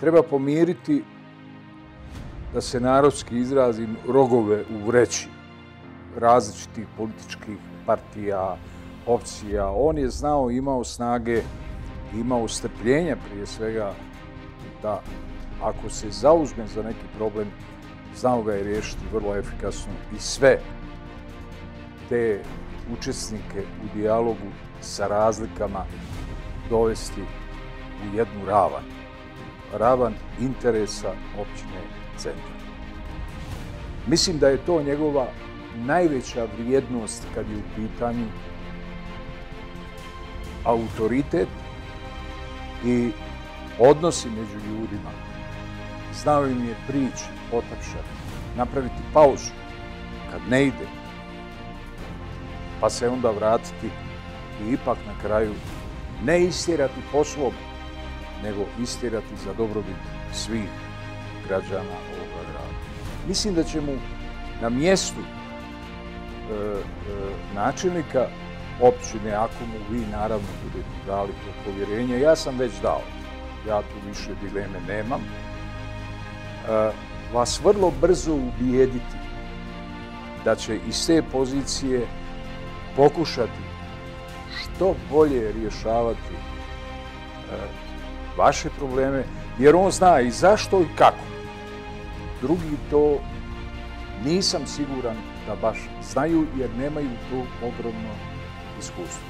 treba pomiriti, da se narodski izrazim, rogove u vreći različitih političkih partija, opcija. On je znao, imao snage, imao strpljenja prije svega da ako se zauzme za neki problem, znao ga je riješiti vrlo efikasno i sve te učesnike u dijalogu sa razlikama dovesti u jednu ravan. Ravan interesa općine centra. Mislim da je to njegova najveća vrijednost kad je u pitanju autoritet i odnosi među ljudima. Znao im je prići, potapšati, napraviti pauzu kad ne ide, pa se onda vratiti i ipak na kraju ne istirati poslom, nego istirati za dobrobit svih građana ovoga grada. Mislim da će mu na mjestu e, e, načelnika općine, ako mu vi naravno budete dali to povjerenje, ja sam već dao, ja tu više dileme nemam, e, vas vrlo brzo ubijediti da će iz te pozicije pokušati što bolje rješavati vaše probleme, jer on zna i zašto i kako. Drugi to nisam siguran da baš znaju jer nemaju to ogromno iskustvo.